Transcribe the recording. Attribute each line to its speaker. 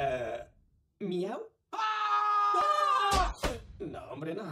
Speaker 1: Uh, ¿Miau?
Speaker 2: ¡Ah!
Speaker 1: Não, hombre, não.